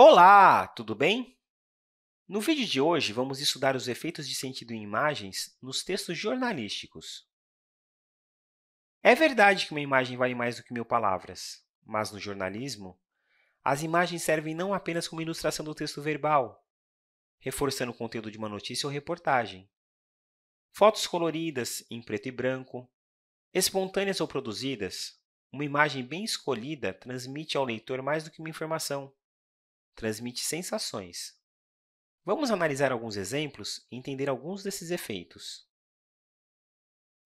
Olá, tudo bem? No vídeo de hoje, vamos estudar os efeitos de sentido em imagens nos textos jornalísticos. É verdade que uma imagem vale mais do que mil palavras, mas no jornalismo, as imagens servem não apenas como ilustração do texto verbal, reforçando o conteúdo de uma notícia ou reportagem. Fotos coloridas, em preto e branco, espontâneas ou produzidas, uma imagem bem escolhida transmite ao leitor mais do que uma informação. Transmite sensações. Vamos analisar alguns exemplos e entender alguns desses efeitos.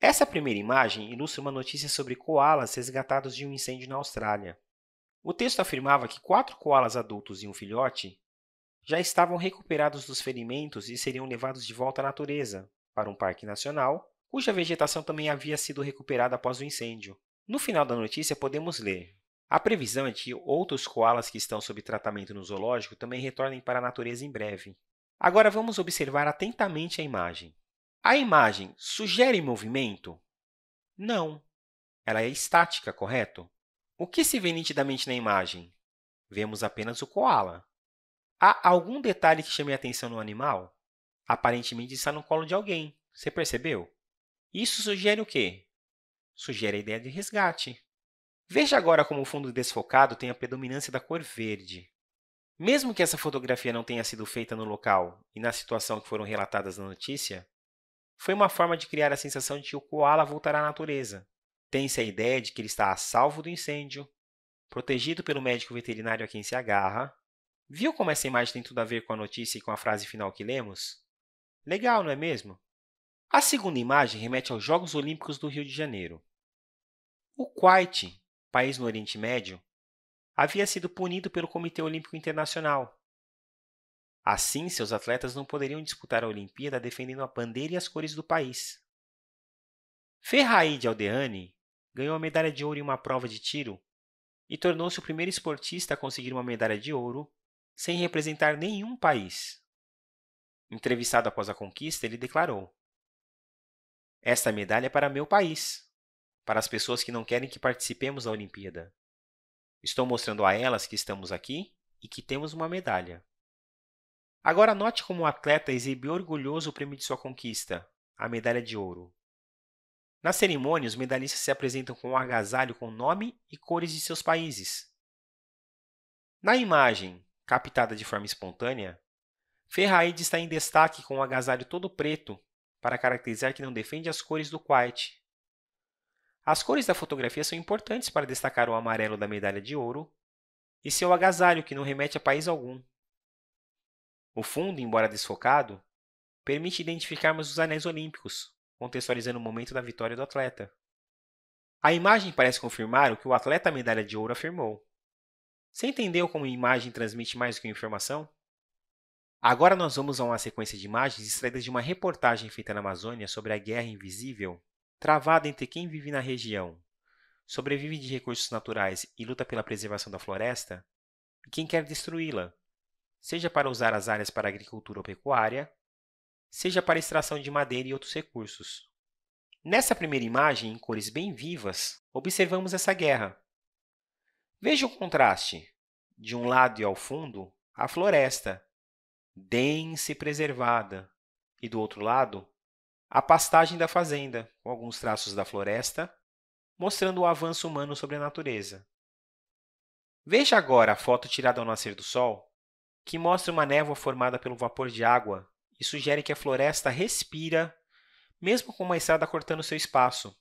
Essa primeira imagem ilustra uma notícia sobre koalas resgatados de um incêndio na Austrália. O texto afirmava que quatro koalas adultos e um filhote já estavam recuperados dos ferimentos e seriam levados de volta à natureza, para um parque nacional, cuja vegetação também havia sido recuperada após o incêndio. No final da notícia, podemos ler a previsão é que outros koalas que estão sob tratamento no zoológico também retornem para a natureza em breve. Agora vamos observar atentamente a imagem. A imagem sugere movimento? Não. Ela é estática, correto? O que se vê nitidamente na imagem? Vemos apenas o koala. Há algum detalhe que chame a atenção no animal? Aparentemente está no colo de alguém. Você percebeu? Isso sugere o quê? Sugere a ideia de resgate. Veja agora como o fundo desfocado tem a predominância da cor verde. Mesmo que essa fotografia não tenha sido feita no local e na situação que foram relatadas na notícia, foi uma forma de criar a sensação de que o koala voltará à natureza. Tem-se a ideia de que ele está a salvo do incêndio, protegido pelo médico veterinário a quem se agarra. Viu como essa imagem tem tudo a ver com a notícia e com a frase final que lemos? Legal, não é mesmo? A segunda imagem remete aos Jogos Olímpicos do Rio de Janeiro. O Kuwait país no Oriente Médio, havia sido punido pelo Comitê Olímpico Internacional. Assim, seus atletas não poderiam disputar a Olimpíada defendendo a bandeira e as cores do país. Ferraide Aldeani ganhou a medalha de ouro em uma prova de tiro e tornou-se o primeiro esportista a conseguir uma medalha de ouro sem representar nenhum país. Entrevistado após a conquista, ele declarou: Esta medalha é para meu país para as pessoas que não querem que participemos da Olimpíada. Estou mostrando a elas que estamos aqui e que temos uma medalha. Agora note como o atleta exibiu orgulhoso o prêmio de sua conquista, a medalha de ouro. Na cerimônia, os medalhistas se apresentam com um agasalho com nome e cores de seus países. Na imagem, captada de forma espontânea, Ferraide está em destaque com um agasalho todo preto para caracterizar que não defende as cores do Kuwait, as cores da fotografia são importantes para destacar o amarelo da medalha de ouro e seu agasalho, que não remete a país algum. O fundo, embora desfocado, permite identificarmos os anéis olímpicos, contextualizando o momento da vitória do atleta. A imagem parece confirmar o que o atleta medalha de ouro afirmou. Você entendeu como a imagem transmite mais do que informação? Agora nós vamos a uma sequência de imagens extraídas de uma reportagem feita na Amazônia sobre a Guerra Invisível travada entre quem vive na região, sobrevive de recursos naturais e luta pela preservação da floresta, e quem quer destruí-la, seja para usar as áreas para agricultura ou pecuária, seja para extração de madeira e outros recursos. Nessa primeira imagem, em cores bem vivas, observamos essa guerra. Veja o contraste. De um lado e ao fundo, a floresta, densa e preservada, e do outro lado, a pastagem da fazenda, com alguns traços da floresta, mostrando o avanço humano sobre a natureza. Veja agora a foto tirada ao nascer do sol, que mostra uma névoa formada pelo vapor de água e sugere que a floresta respira, mesmo com uma estrada cortando seu espaço.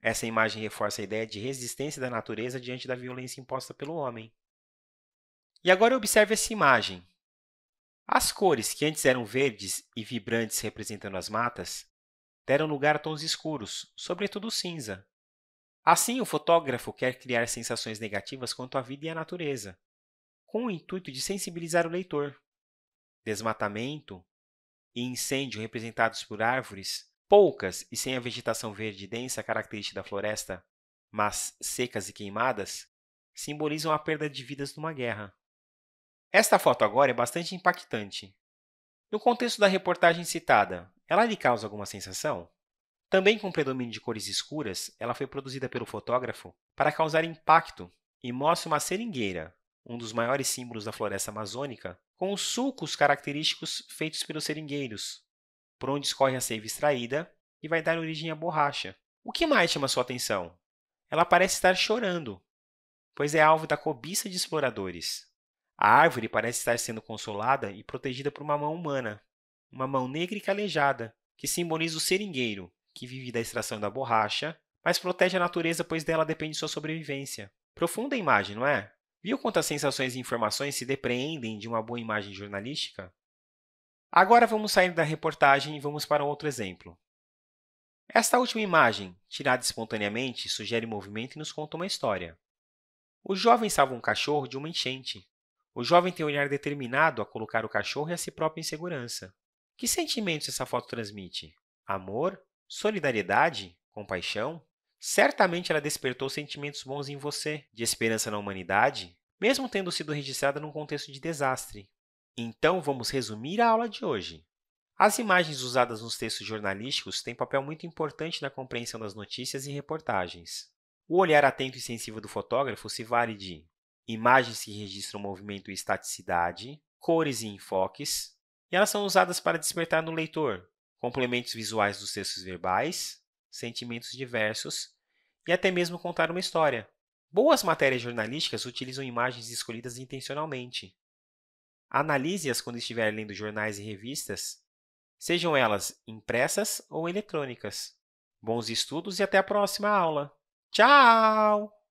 Essa imagem reforça a ideia de resistência da natureza diante da violência imposta pelo homem. E agora observe essa imagem, as cores, que antes eram verdes e vibrantes representando as matas, deram lugar a tons escuros, sobretudo cinza. Assim, o fotógrafo quer criar sensações negativas quanto à vida e à natureza, com o intuito de sensibilizar o leitor. Desmatamento e incêndio representados por árvores, poucas e sem a vegetação verde densa característica da floresta, mas secas e queimadas, simbolizam a perda de vidas numa guerra. Esta foto agora é bastante impactante. No contexto da reportagem citada, ela lhe causa alguma sensação? Também com predomínio de cores escuras, ela foi produzida pelo fotógrafo para causar impacto e mostra uma seringueira, um dos maiores símbolos da floresta amazônica, com os sulcos característicos feitos pelos seringueiros, por onde escorre a seiva extraída e vai dar origem à borracha. O que mais chama sua atenção? Ela parece estar chorando, pois é alvo da cobiça de exploradores. A árvore parece estar sendo consolada e protegida por uma mão humana, uma mão negra e calejada, que simboliza o seringueiro, que vive da extração da borracha, mas protege a natureza pois dela depende sua sobrevivência. Profunda imagem, não é? Viu quantas sensações e informações se depreendem de uma boa imagem jornalística? Agora vamos sair da reportagem e vamos para outro exemplo. Esta última imagem, tirada espontaneamente, sugere movimento e nos conta uma história. O jovem salva um cachorro de uma enchente. O jovem tem um olhar determinado a colocar o cachorro e a si próprio em segurança. Que sentimentos essa foto transmite? Amor? Solidariedade? Compaixão? Certamente ela despertou sentimentos bons em você, de esperança na humanidade, mesmo tendo sido registrada num contexto de desastre. Então, vamos resumir a aula de hoje. As imagens usadas nos textos jornalísticos têm papel muito importante na compreensão das notícias e reportagens. O olhar atento e sensível do fotógrafo se vale de imagens que registram movimento e estaticidade, cores e enfoques, e elas são usadas para despertar no leitor complementos visuais dos textos verbais, sentimentos diversos e até mesmo contar uma história. Boas matérias jornalísticas utilizam imagens escolhidas intencionalmente. Analise-as quando estiver lendo jornais e revistas, sejam elas impressas ou eletrônicas. Bons estudos e até a próxima aula! Tchau!